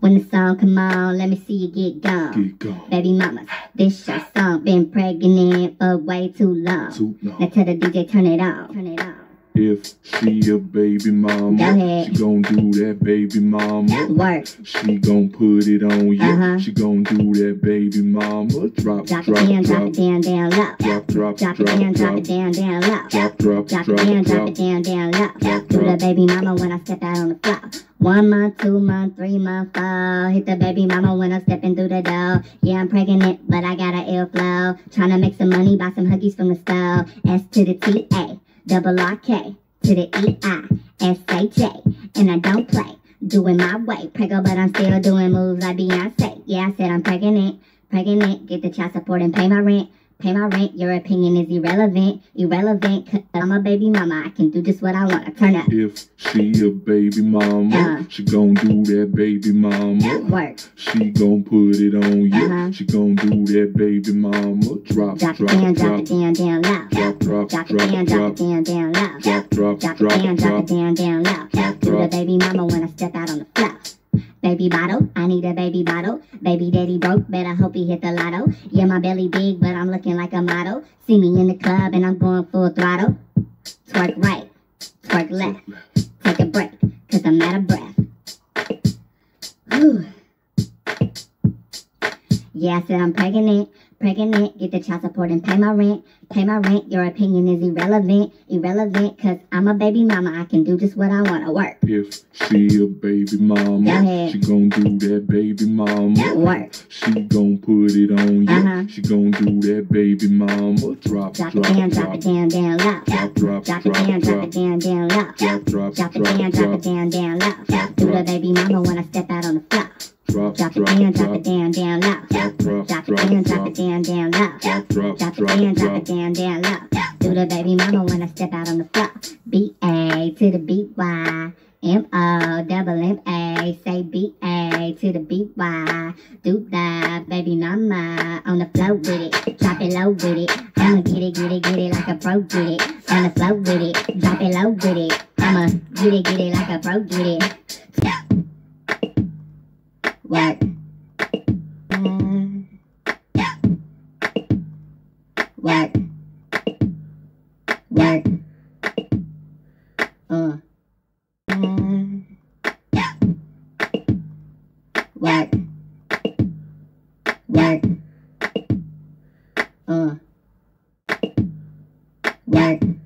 When the song come on, let me see you get gone. Get gone. Baby mama, this your song. Been pregnant for way too long. Too Now long. tell the DJ turn it on. Turn it on. If she a baby mama, she gon' do that baby mama. Work. She gon' put it on you. Uh-huh. She gon' do that baby mama. Drop, Drop drop, it down, drop drop, it down, down low. drop, drop, Drop it drop, down, drop drop, it down, down low. drop, drop, Drop drop, it down, drop drop. it down, down low. Drop, Do the baby mama when I step out on the floor. One month, two month, three month, four. Hit the baby mama when I'm stepping through the door. Yeah, I'm pregnant, but I got a ill flow. Tryna make some money, buy some huggies from the store. S to the T A, double R K to the E I S H A, and I don't play. Doing my way, preggo, but I'm still doing moves like Beyonce. Yeah, I said I'm pregnant, pregnant. Get the child support and pay my rent. Pay my rent, your opinion is irrelevant, irrelevant, cause I'm a baby mama, I can do just what I wanna, turn up, If she a baby mama, Uh. she gon' do that baby mama. work, She gon' put it on you. Uh-huh. She gon' do that baby mama. Drop, drop drop, it down, drop drop, it down, down low, drop, drop, drop it drop, down, drop it drop, down, down low, drop, drop, drop it drop, down, drop it drop. down, down low, Drop, do the drop. baby mama when I step out on the floor. Baby bottle, I need a baby bottle. Baby daddy broke, better hope he hit the lotto. Yeah, my belly big, but I'm looking like a model. See me in the club and I'm going full throttle. Twerk right, twerk left. Take a break, cause I'm out of breath. Whew. Yeah, I said I'm pregnant, pregnant. Get the child support and pay my rent. Pay my rent, your opinion is irrelevant, irrelevant. Cause I'm a baby mama, I can do just what I wanna work. If she a baby mama, she gon' do that baby mama. Work, She gon' put it on you. Uh-huh. She gon' do that baby mama. Drop, drop drop, it down, drop drop, it down, down low. drop, drop, Drop it down, drop drop, it down, down low. drop, drop, Drop it down, drop, drop it down, down low. Drop, Do the baby mama when I step out on the floor. Drop, Drop it drop, down, drop it down, down low. drop, drop, Drop it down, drop it down, down low. drop, drop, Drop it drop, down, drop it down, down low. Do the baby mama when I step out on the floor. B A to the B Y. M O double M A. Say B A to the B Y. Do the baby mama on the floor with it. Drop it low with it. I'ma get it, get it, get it like a pro get it. On the floor with it. Drop it low with it. I'ma get it, get it like a pro get it. Uh. Work. Work. Work.